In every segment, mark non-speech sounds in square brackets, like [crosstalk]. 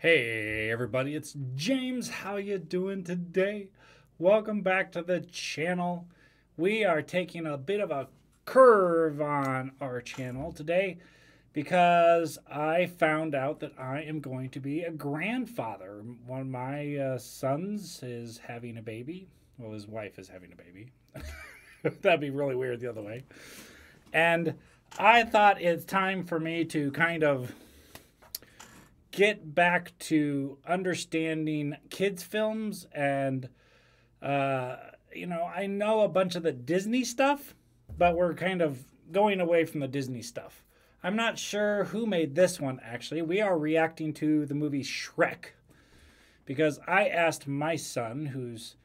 Hey everybody, it's James. How you doing today? Welcome back to the channel. We are taking a bit of a curve on our channel today because I found out that I am going to be a grandfather. One of my uh, sons is having a baby. Well, his wife is having a baby. [laughs] That'd be really weird the other way. And I thought it's time for me to kind of get back to understanding kids films and uh, you know i know a bunch of the disney stuff but we're kind of going away from the disney stuff. I'm not sure who made this one actually. We are reacting to the movie shrek because i asked my son who's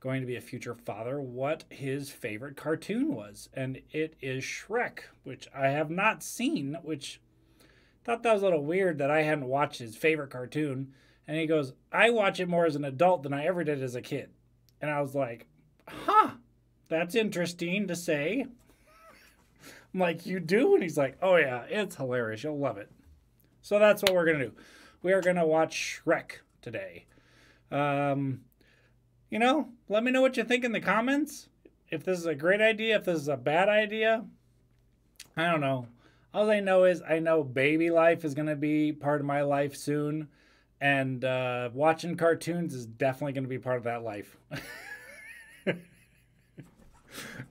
going to be a future father what his favorite cartoon was and it is shrek which i have not seen which thought that was a little weird that I hadn't watched his favorite cartoon. And he goes, I watch it more as an adult than I ever did as a kid. And I was like, huh, that's interesting to say. I'm like, you do? And he's like, oh yeah, it's hilarious. You'll love it. So that's what we're going to do. We are going to watch Shrek today. Um, you know, let me know what you think in the comments. If this is a great idea, if this is a bad idea. I don't know. All I know is I know baby life is going to be part of my life soon. And uh, watching cartoons is definitely going to be part of that life. [laughs]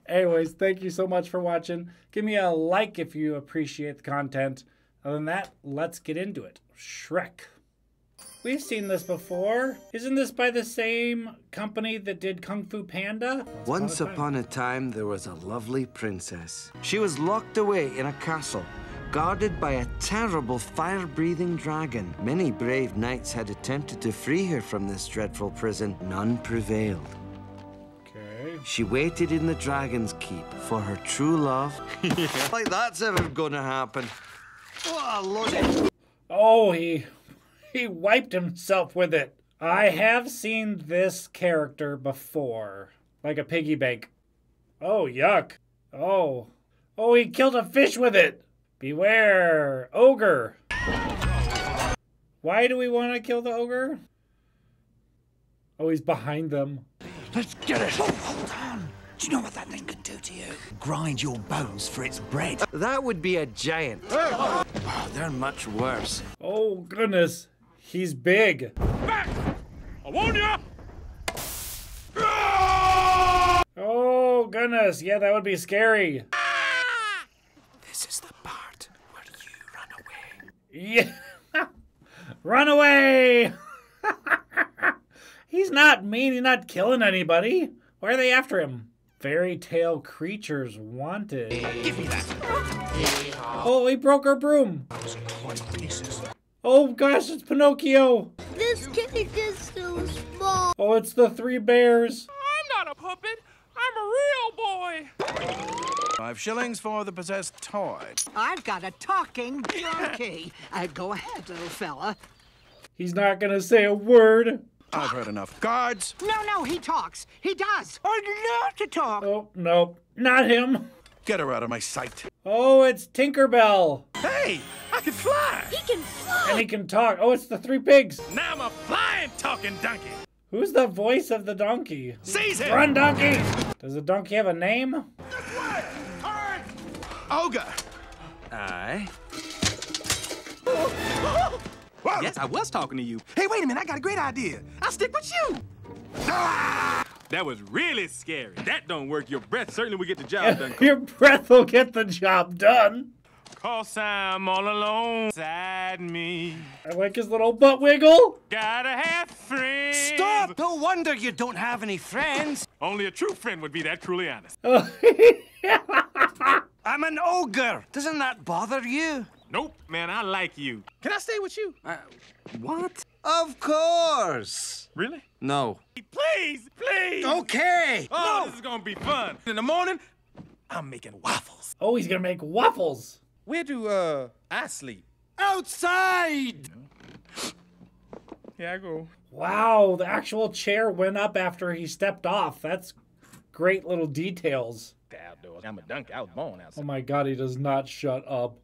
Anyways, thank you so much for watching. Give me a like if you appreciate the content. Other than that, let's get into it. Shrek. We've seen this before. Isn't this by the same company that did Kung Fu Panda? Once upon a time, there was a lovely princess. She was locked away in a castle, guarded by a terrible fire-breathing dragon. Many brave knights had attempted to free her from this dreadful prison. None prevailed. Okay. She waited in the dragon's keep for her true love. [laughs] like that's ever gonna happen. Oh, what a Oh, he he wiped himself with it. I have seen this character before, like a piggy bank. Oh, yuck. Oh. Oh, he killed a fish with it. Beware, ogre. Why do we want to kill the ogre? Oh, he's behind them. Let's get it. Oh, hold on. Do you know what that thing could do to you? Grind your bones for its bread. That would be a giant. Oh, they're much worse. Oh, goodness. He's big. Back! I warn ya! Oh, goodness. Yeah, that would be scary. This is the part where you run away. Yeah. [laughs] Run away! [laughs] he's not mean. He's not killing anybody. Why are they after him? Fairy tale creatures wanted. Give me that. Oh, he broke our broom. Those toy pieces. Oh gosh, it's Pinocchio. This cake is so small. Oh, it's the three bears. I'm not a puppet. I'm a real boy. Five shillings for the possessed toy. I've got a talking donkey. uh, go ahead, little fella. He's not gonna say a word. I've heard enough. Guards! No, no, he talks. He does. I'd love to talk. Oh, no, not him. Get her out of my sight. Oh, it's Tinkerbell. Hey! I can fly! He can fly. And he can talk. Oh, it's the three pigs. Now I'm a flying talking donkey. Who's the voice of the donkey? Seize him! Run, donkey! Does the donkey have a name? This way. All right. Ogre! Aye. Yes, I was talking to you. Hey, wait a minute, I got a great idea. I'll stick with you. Ah. That was really scary. That don't work. Your breath certainly will get the job [laughs] done. Your breath will get the job done. Cause I'm all alone inside me. I like his little butt wiggle. Gotta have friends. Stop! No wonder you don't have any friends. Only a true friend would be that truly honest. Oh, [laughs] I'm an ogre. Doesn't that bother you? Nope, man, I like you. Can I stay with you? Uh, what? Of course. Really? No. Please, please. Okay. Oh, this is gonna be fun. In the morning, I'm making waffles. oh, he's gonna make waffles. Where do, uh, I sleep? Outside. Yeah, I go. Wow, the actual chair went up after he stepped off. That's great little details. Outdoors. I'm a donkey. I was born Oh my god, he does not shut up.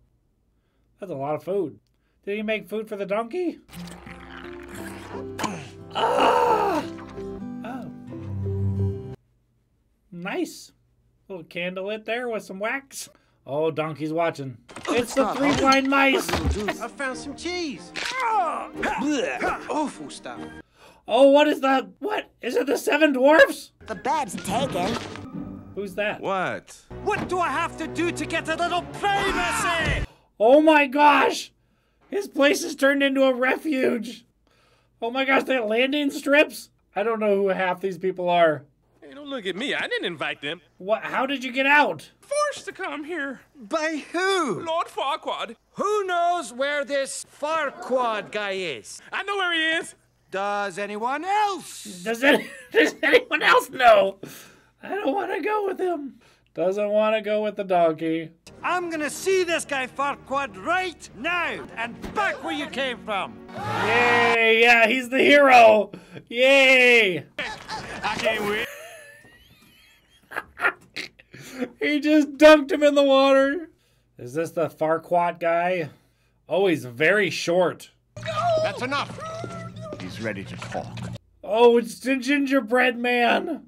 That's a lot of food. Did he make food for the donkey? Ah! Oh. Nice. Little candle lit there with some wax. Oh, Donkey's watching. Oh, it's the three blind oh, mice. Oh, I found some cheese. Awful stuff. Oh, what is that? What? Is it the seven dwarfs? The bed's taken. Who's that? What? What do I have to do to get a little privacy? [gasps] Oh my gosh! His place is turned into a refuge. Oh my gosh, they have landing strips? I don't know who half these people are. Hey, don't look at me. I didn't invite them. What? How did you get out? Forced to come here. By who? Lord Farquaad. Who knows where this Farquaad guy is? I know where he is. Does anyone else? Does, any, [laughs] does anyone else know? I don't want to go with him. Doesn't want to go with the donkey. I'm gonna see this guy Farquaad right now and back where you came from. Yay! Yeah, he's the hero. Yay! I can't wait. He just dunked him in the water. Is this the Farquaad guy? Oh, he's very short. That's enough. He's ready to talk. Oh, it's the gingerbread man.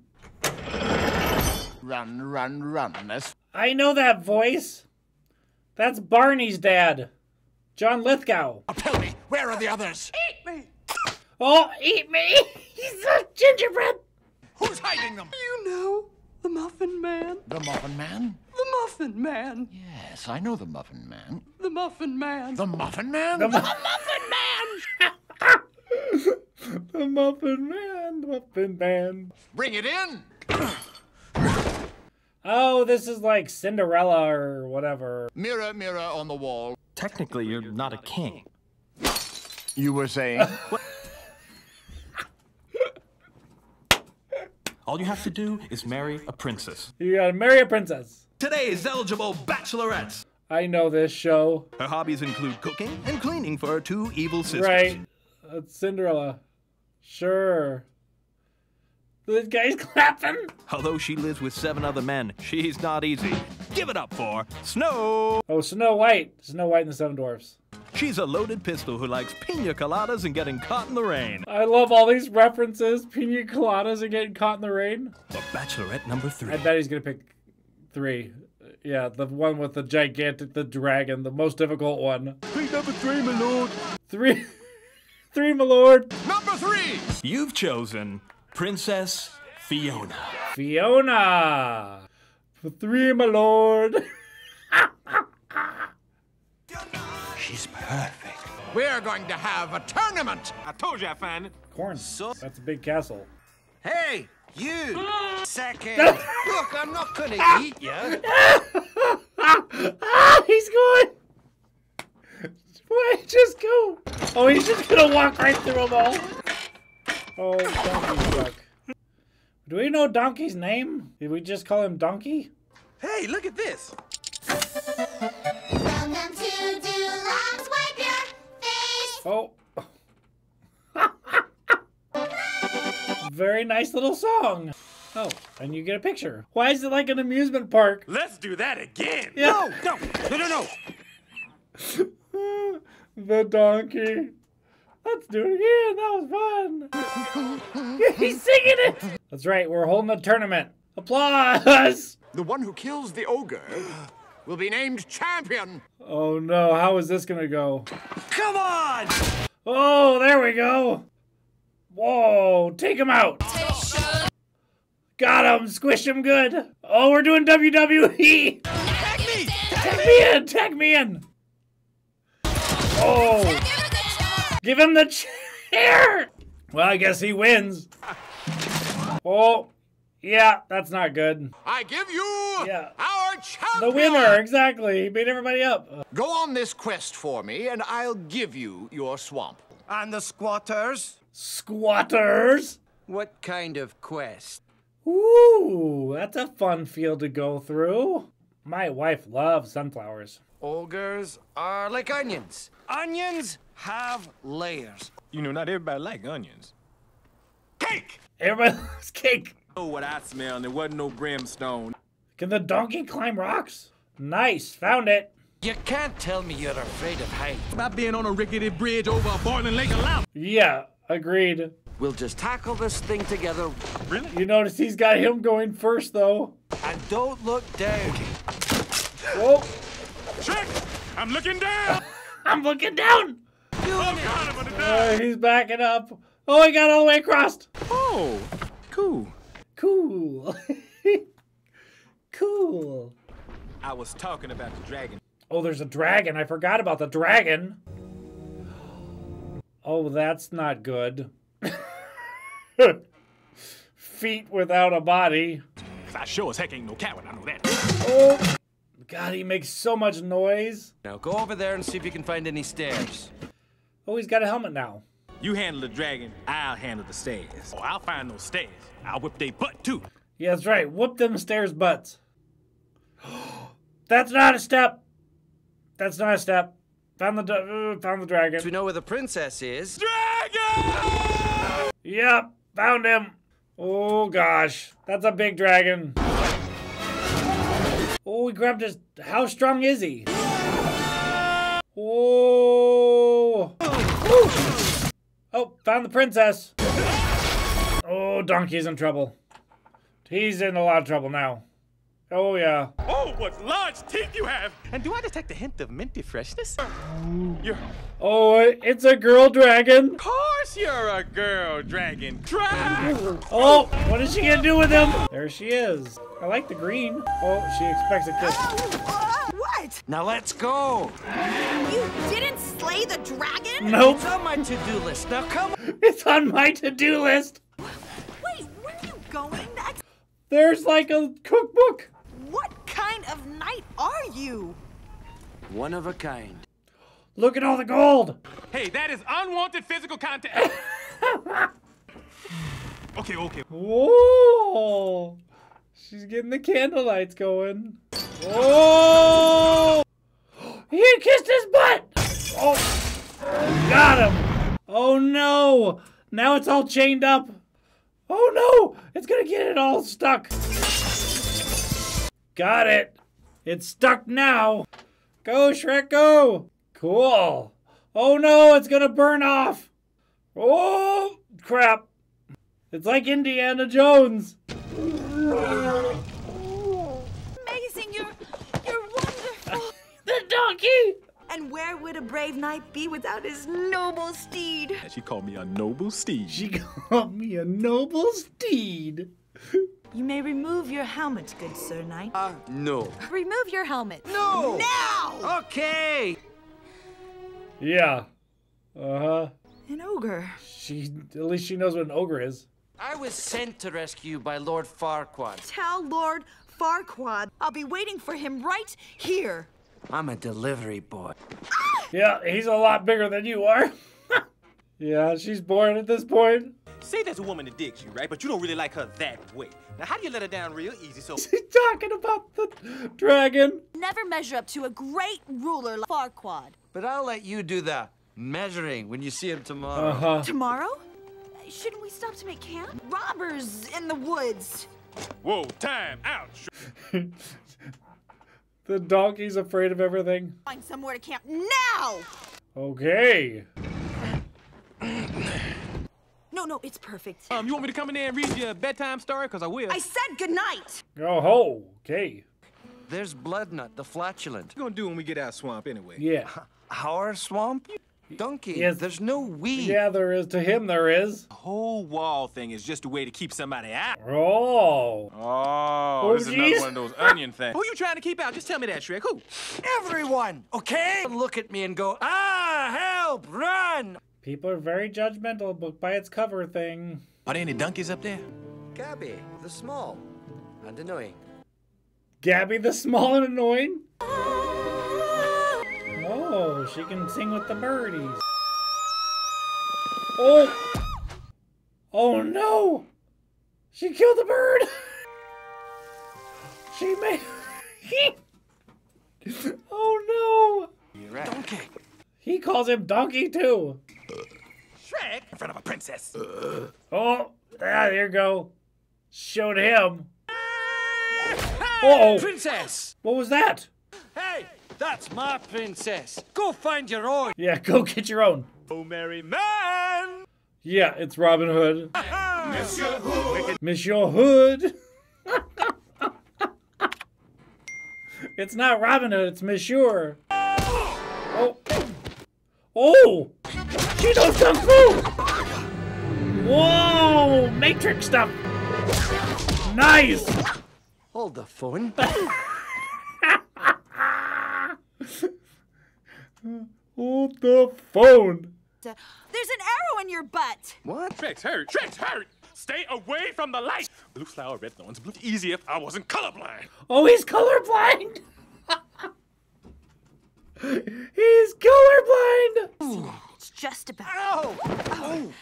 Run, run, run. That's I know that voice. That's Barney's dad, John Lithgow. Oh, Tell me, where are the others? Eat me. Oh, eat me! [laughs] He's a gingerbread. Who's hiding them? You know, the Muffin Man. The Muffin Man? The Muffin Man. Yes, I know the Muffin Man. The Muffin Man. The Muffin Man? The, mu- [laughs] Muffin Man! the Muffin Man, Muffin Man. Bring it in. Oh, this is like Cinderella or whatever. Mirror, mirror on the wall. Technically, you're not a king. You were saying? All you have to do is marry a princess. You gotta marry a princess. Today's eligible bachelorettes. I know this show. Her hobbies include cooking and cleaning for her two evil sisters. Right. That's Cinderella. Sure. This guy's [laughs] clapping. Although she lives with seven other men, she's not easy. Give it up for Snow. Oh, Snow White. Snow White and the Seven Dwarfs. She's a loaded pistol who likes pina coladas and getting caught in the rain. I love all these references. Pina coladas and getting caught in the rain. The bachelorette number three. I bet he's gonna pick three. Yeah, the one with the gigantic, the dragon, the most difficult one. Pick number three, my lord. Three, [laughs] three, my lord. Number three. You've chosen Princess Fiona. Fiona. For three, my lord. [laughs] She's perfect. We're going to have a tournament. I told you I'd find it. Corn. That's a big castle. Hey, you! [laughs] Second. Look, I'm not gonna [laughs] eat you. [laughs] ah, he's going. Wait, just go. Oh, he's just gonna walk right through them all. Oh, donkey truck. Do we know Donkey's name? Did we just call him Donkey? Hey, look at this. Oh. Very nice little song. Oh, and you get a picture. Why is it like an amusement park? Let's do that again. Yeah. No, no, no, no, no. the donkey. Let's do it again. That was fun. He's singing it. That's right. We're holding a tournament. Applause. The one who kills the ogre will be named champion. Oh no. How is this going to go? Come on! Oh, there we go. Whoa. Take him out. Got him. Squish him good. Oh, we're doing WWE. Tag me! Tag me in. Tag me in. Oh. Give him the chair. Well, I guess he wins. Oh. Yeah, that's not good. I give you Yeah. Our The winner, exactly. He beat everybody up. Go on this quest for me, and I'll give you your swamp. And the squatters? Squatters. What kind of quest? Ooh, that's a fun field to go through. My wife loves sunflowers. Ogres are like onions. Onions have layers. You know, not everybody like onions. Cake! Everybody [laughs] loves cake. Oh, what I smell, and there wasn't no brimstone. Can the donkey climb rocks? Nice, found it. You can't tell me you're afraid of heights. About being on a rickety bridge over a boiling lake of lava. Yeah, Agreed. We'll just tackle this thing together. Really? You notice he's got him going first, though. And don't look down. Whoa! Shrek, I'm looking down. [laughs] I'm looking down. oh God, I'm gonna Uh, he's backing up. Oh, he got all the way across. Oh, cool. Cool. [laughs] cool. I was talking about the dragon. Oh, there's a dragon. I forgot about the dragon. Oh, that's not good. [laughs] Feet without a body. I sure as heck ain't no coward. I know that. Oh, God, he makes so much noise. Now go over there and see if you can find any stairs. Oh, he's got a helmet now. You handle the dragon, I'll handle the stairs. Oh, I'll find those stairs. I'll whip they butt too. Yeah, that's right. Whoop them stairs butts. [gasps] That's not a step. That's not a step. Found the uh, found the Do we know where the princess is? Dragon! Yep, found him. Oh gosh, that's a big dragon. Oh, he grabbed his. How strong is he? Oh. Oh, found the princess. Oh, Donkey's in trouble. He's in a lot of trouble now. Oh yeah. Oh, what large teeth you have! And do I detect a hint of minty freshness? You're. Oh, it's a girl dragon. Of course you're a girl dragon. Drag! Oh, what is she gonna do with him? There she is. I like the green. Oh, she expects a kiss. What? Now let's go. You didn't slay the dragon? Nope, It's on my to-do list. Now come on. [laughs] it's on my to-do list. Wait, where are you going? That's There's like a cookbook. What kind of knight are you? One of a kind. Look at all the gold. Hey, that is unwanted physical contact. [laughs] okay, okay. Whoa! She's getting the candle lights going. Whoa! He kissed his butt! Oh! Got him! Oh no! Now it's all chained up. Oh no! It's gonna get it all stuck. Got it. It's stuck now. Go, Shrek, go! Cool. Oh no, it's gonna burn off. Oh, crap. It's like Indiana Jones. Amazing, you're you're wonderful. [laughs] The donkey! and where would a brave knight be without his noble steed? She called me a noble steed. She [laughs] called me a noble steed. You may remove your helmet, good sir knight. Uh, no. remove your helmet. No! Now! Okay! Yeah. Uh huh. An ogre. She at least she knows what an ogre is. I was sent to rescue you by Lord Farquaad. Tell Lord Farquaad I'll be waiting for him right here. I'm a delivery boy. Yeah, he's a lot bigger than you are. [laughs] yeah, she's bored at this point. Say there's a woman that digs you, right? But you don't really like her that way. Now, how do you let her down real easy so [laughs] She's talking about the dragon. Never measure up to a great ruler like Farquaad. But I'll let you do the measuring when you see him tomorrow. Uh huh. Tomorrow? Shouldn't we stop to make camp? Robbers in the woods. Whoa, time out. [laughs] The donkey's afraid of everything. Find somewhere to camp now! Okay. No, no, it's perfect. Um, you want me to come in there and read you a bedtime story? Because I will. I said goodnight! Oh ho. Okay. There's Bloodnut, the flatulent. What you gonna do when we get out of swamp anyway? Yeah. Our swamp? Donkey, Yes. there's no weed. Yeah, there is. To him, there is. The whole wall thing is just a way to keep somebody out. Oh. Oh, Oh, this is another one of those onion [laughs] things. Who you trying to keep out? Just tell me that, Shrek. Who? Everyone, okay? Look at me and go, ah, help, run! People are very judgmental, book by its cover thing. Are there any donkeys up there? Gabby, the small and annoying. Gabby the small and annoying. Oh, she can sing with the birdies. Oh! Oh no! She killed the bird! [laughs] She made. [laughs] oh no! You're right. Donkey. He calls him Donkey too. Shrek in front of a princess. Oh, ah, there you go. Showed him. Uh oh! Princess! What was that? Hey, that's my princess. Go find your own. Yeah, go get your own. Oh, merry man! Yeah, it's Robin Hood. [laughs] Monsieur Hood. [laughs] it's not Robin Hood, it's Monsieur. [laughs] Oh. Oh! She knows Kung Fu! Whoa! Matrix stuff! Nice! Hold the phone. [laughs] Hold the phone! There's an arrow in your butt. What? Tricks hurt. Tricks hurt. Stay away from the light. Blue flower, red thorns. Blue easy if I wasn't colorblind. Oh, he's colorblind! [laughs] he's colorblind! It's just about. Ow!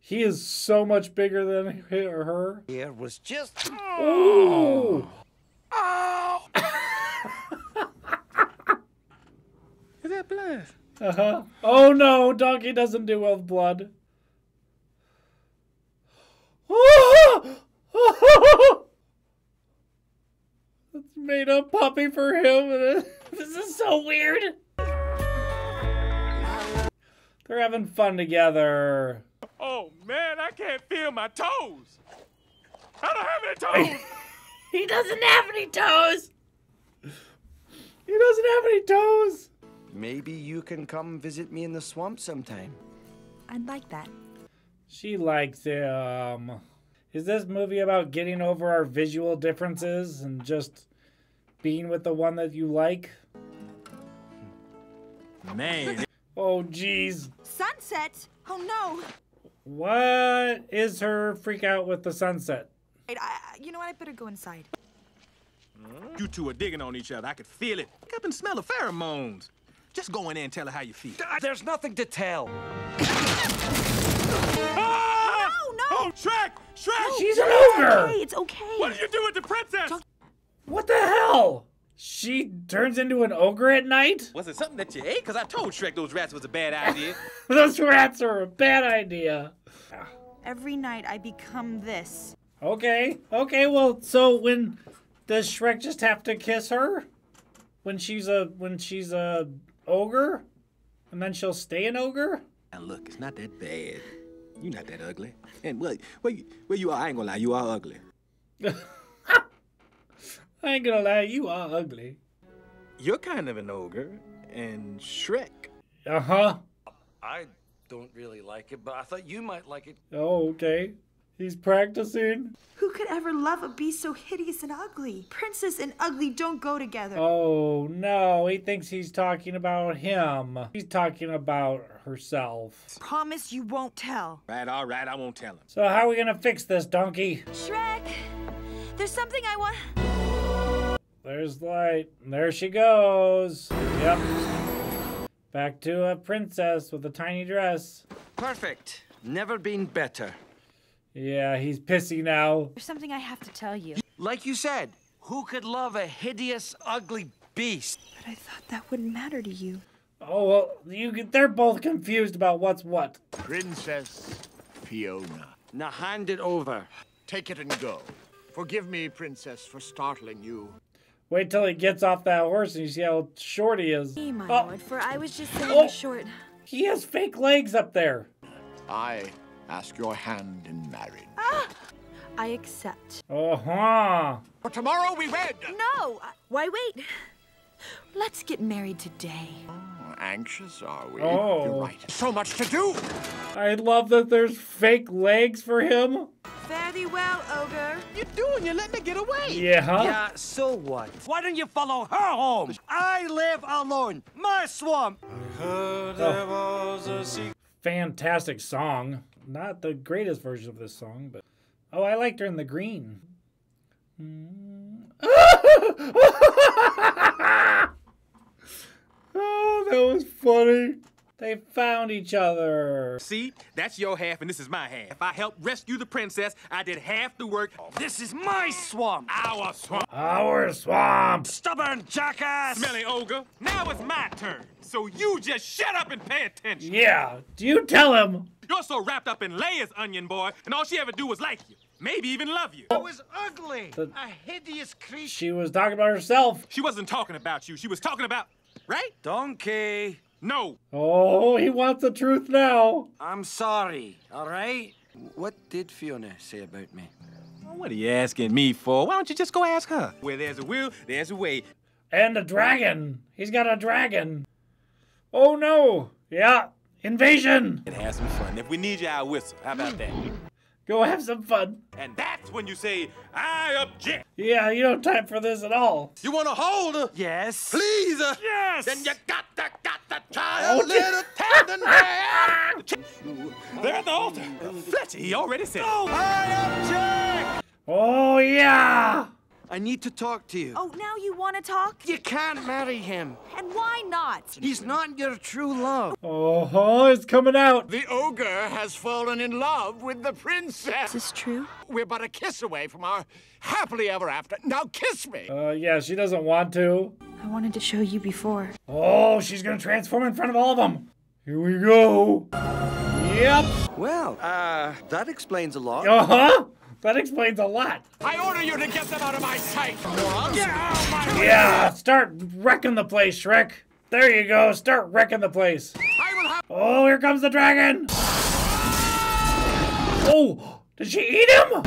He is so much bigger than he or her. Here was just. Ooh! [laughs] Is that blood? Uh huh. Oh no, Donkey doesn't do well with blood. [laughs] It's made a puppy for him. [laughs] This is so weird. They're having fun together. Oh man, I can't feel my toes. I don't have any [laughs] toes. He doesn't have any toes. He doesn't have any toes. Maybe you can come visit me in the swamp sometime. I'd like that. She likes him. Is this movie about getting over our visual differences and just being with the one that you like? Man, Oh, jeez. Sunset. Oh no. What is her freak out with the sunset? I, I- you know what? I better go inside. you two are digging on each other. I could feel it. I can smell the pheromones. Just go in there and tell her how you feel. There's nothing to tell. Ah! No, no. Oh, Shrek! Shrek! She's an It's ogre! okay. It's okay. What did you do with the princess? What the hell? She turns into an ogre at night? Was it something that you ate? Because I told Shrek those rats was a bad idea. [laughs] Those rats are a bad idea. Every night I become this. Okay, okay, well, so when does Shrek just have to kiss her? When she's a when she's a ogre? And then she'll stay an ogre? now look, it's not that bad. You're not that ugly. And well, where you, where you are, I ain't gonna lie, you are ugly. [laughs] I ain't gonna lie, you are ugly. You're kind of an ogre, and Shrek. Uh-huh. I don't really like it, but I thought you might like it. Oh, okay. He's practicing. Who could ever love a beast so hideous and ugly? Princess and ugly don't go together. Oh no, he thinks he's talking about him. He's talking about herself. Promise you won't tell. Right, all right, I won't tell him. So how are we gonna fix this, donkey? Shrek, there's something I want. There's light. There she goes. Yep. Back to a princess with a tiny dress. Perfect. Never been better. Yeah, he's pissy now. There's something I have to tell you. Like you said, who could love a hideous, ugly beast? But I thought that wouldn't matter to you. Oh well, you they're both confused about what's what. Princess Fiona. Now hand it over. Take it and go. Forgive me, Princess, for startling you. Wait till he gets off that horse and you see how short he is. Me, my Oh. lord, for I was just saying Oh. short. He has fake legs up there. I ask your hand in marriage. Ah! I accept. Uh huh. For tomorrow we wed. No! I- Why wait? Let's get married today. Anxious, are we? Oh. You're right. So much to do. I love that there's fake legs for him. Fare thee well, ogre. You're doing? You're letting her get away. Yeah. Huh? Yeah, so what? Why don't you follow her home? I live alone. My swamp. Oh. Fantastic song. Not the greatest version of this song, but oh, I liked her in the green. Mm. [laughs] [laughs] oh, that was funny. They found each other. See, that's your half and this is my half. If I helped rescue the princess, I did half the work. This is my swamp. Our swamp. Our swamp. Stubborn jackass. Smelly ogre. Now it's my turn. So you just shut up and pay attention. Yeah. Do you tell him? You're so wrapped up in layers onion boy, and all she ever do was like you. Maybe even love you. Oh, I was ugly. A hideous creature. She was talking about herself. She wasn't talking about you. She was talking about, right? Donkey. No. Oh, he wants the truth now. I'm sorry, all right? What did Fiona say about me? What are you asking me for? Why don't you just go ask her? Where there's a will, there's a way. And a dragon. He's got a dragon. Oh no. Yeah. Invasion. And have some fun. If we need you, I'll whistle. How about that? Go have some fun. And that's when you say, I object. Yeah, you don't have time for this at all. You want to hold her? Yes. Please her? Yes. Then you got to, got to try a Oh, little tender [laughs] ah. hand. They're at the altar. Fletcher, he already said. Oh, I object! Oh yeah. I need to talk to you. Oh, now you want to talk? You can't marry him. And why not? He's not your true love. Oh, it's coming out. The ogre has fallen in love with the princess. Is this true? We're but a kiss away from our happily ever after. Now kiss me. Uh, yeah, she doesn't want to. I wanted to show you before. Oh, she's gonna transform in front of all of them. Here we go. Yep. Well, uh, that explains a lot. Uh huh. That explains a lot. I order you to get them out of my sight, morons. Get out of my way. Yeah, start wrecking the place, Shrek. There you go. Start wrecking the place. I will have. Oh, here comes the dragon. Oh, did she eat him?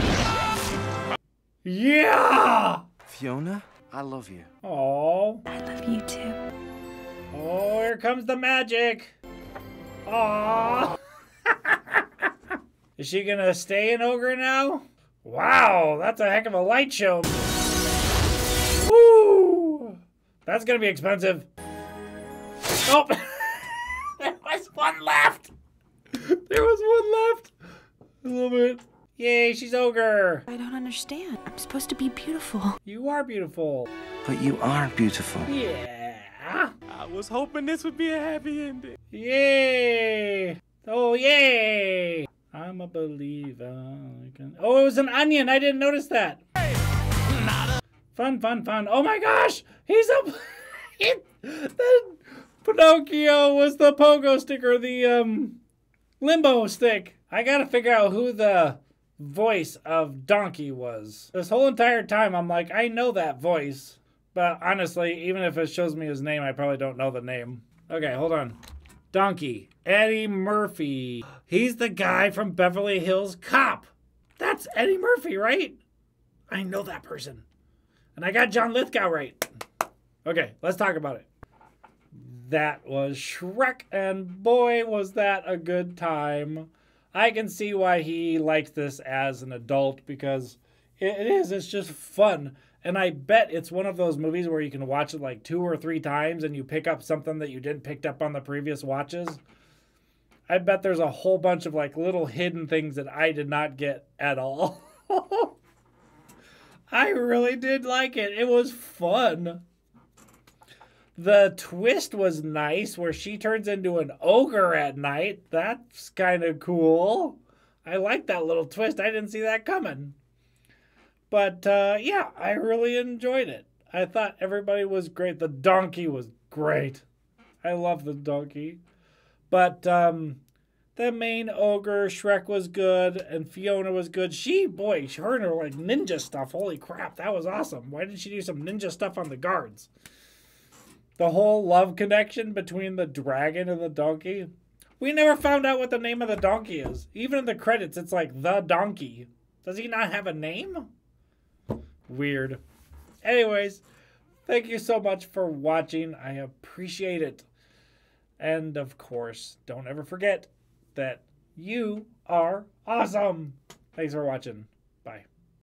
Yeah. Fiona, I love you. Oh. I love you too. Oh, here comes the magic. Aww. [laughs] Is she gonna stay an ogre now? Wow, that's a heck of a light show. Woo! That's gonna be expensive. Oh, [laughs] there was one left. There was one left. A little bit. Yay, she's ogre. I don't understand. I'm supposed to be beautiful. You are beautiful. But you are beautiful. Yeah. I was hoping this would be a happy ending. Yay! Oh, yay! I'm a believer. Oh, it was an onion. I didn't notice that. Fun, fun, fun. Oh my gosh! He's a. [laughs] Pinocchio was the pogo stick or the um, limbo stick. I gotta figure out who the voice of Donkey was. This whole entire time, I'm like, I know that voice. But honestly, even if it shows me his name, I probably don't know the name. Okay, hold on. Donkey. Eddie Murphy. He's the guy from Beverly Hills Cop. That's Eddie Murphy, right? I know that person. And I got John Lithgow right. Okay, let's talk about it. That was Shrek, and boy, was that a good time. I can see why he liked this as an adult because it is, it's just fun. And I bet it's one of those movies where you can watch it like two or three times and you pick up something that you didn't pick up on the previous watches. I bet there's a whole bunch of like little hidden things that I did not get at all. [laughs] I really did like it. It was fun. The twist was nice where she turns into an ogre at night. That's kind of cool. I like that little twist. I didn't see that coming. But uh, yeah, I really enjoyed it. I thought everybody was great. The donkey was great. I love the donkey. But um, the main ogre, Shrek was good, and Fiona was good. She, boy, her and her like ninja stuff. Holy crap, that was awesome. Why didn't she do some ninja stuff on the guards? The whole love connection between the dragon and the donkey. We never found out what the name of the donkey is. Even in the credits, it's like the donkey. Does he not have a name? Weird. Anyways, thank you so much for watching. I appreciate it. And of course, don't ever forget that you are awesome. Thanks for watching.